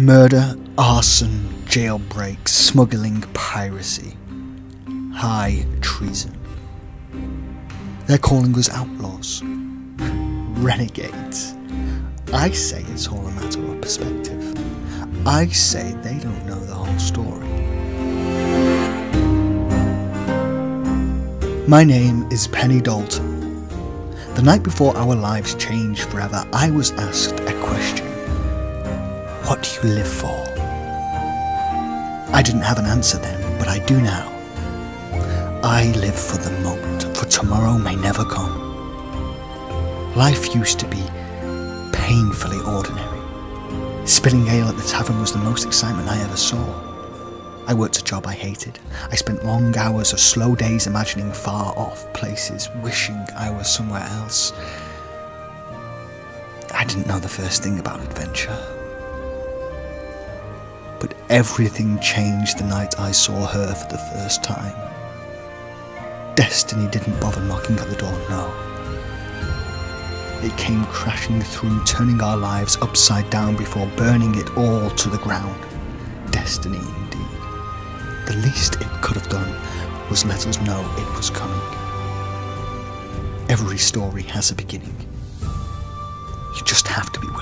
Murder, arson, jailbreak, smuggling, piracy, high treason. They're calling us outlaws, renegades. I say it's all a matter of perspective. I say they don't know the whole story. My name is Penny Daulton. The night before our lives changed forever, I was asked a question you live for? I didn't have an answer then, but I do now. I live for the moment, for tomorrow may never come. Life used to be painfully ordinary. Spilling ale at the tavern was the most excitement I ever saw. I worked a job I hated. I spent long hours of slow days imagining far off places, wishing I was somewhere else. I didn't know the first thing about adventure. Everything changed the night I saw her for the first time. Destiny didn't bother knocking at the door, no. It came crashing through, turning our lives upside down before burning it all to the ground. Destiny, indeed. The least it could have done was let us know it was coming. Every story has a beginning. You just have to be.